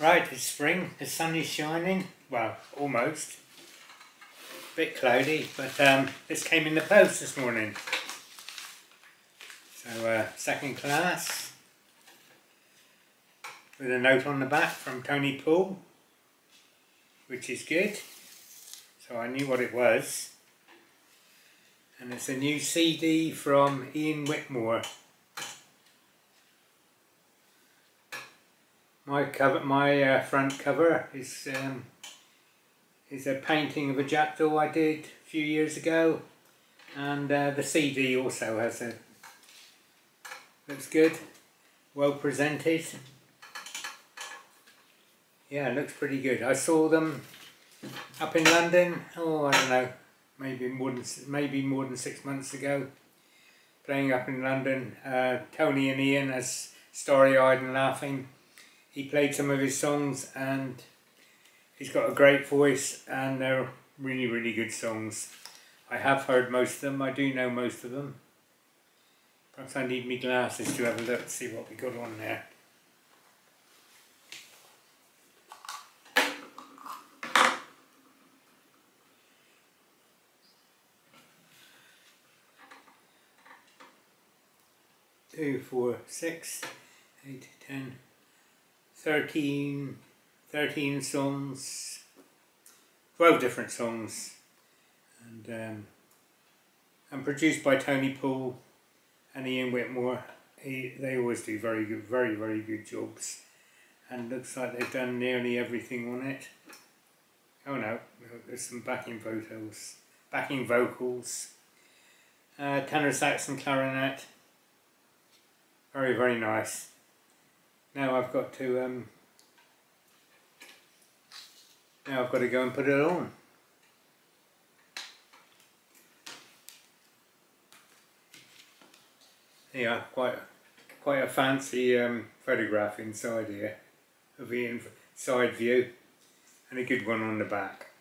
Right, it's spring, the sun is shining, well, almost. A Bit cloudy, but um, this came in the post this morning. So, uh, second class, with a note on the back from Tony Poole, which is good. So I knew what it was. And it's a new CD from Iain Whitmore. My cover, my uh, front cover is um, is a painting of a jackdaw I did a few years ago, and uh, the CD also has a looks good, well presented. Yeah, looks pretty good. I saw them up in London. Oh, I don't know, maybe more than maybe more than six months ago. Playing up in London, uh, Tony and Iain as starry-eyed and laughing he played some of his songs and he's got a great voice and they're really really good songs. I have heard most of them, I do know most of them. Perhaps I need me glasses to have a look see what we got on there. Two, four, six, eight, ten, 13, 13 songs, 12 different songs, and um, and produced by Tony Poole and Iain Whitmore. He, they always do very good, very, very good jobs. And looks like they've done nearly everything on it. Oh no, there's some backing vocals, backing vocals, uh, tenor sax and clarinet. Very, very nice now I've got to um, now I've got to go and put it on. Yeah, quite quite a fancy um, photograph inside here of the inside view and a good one on the back.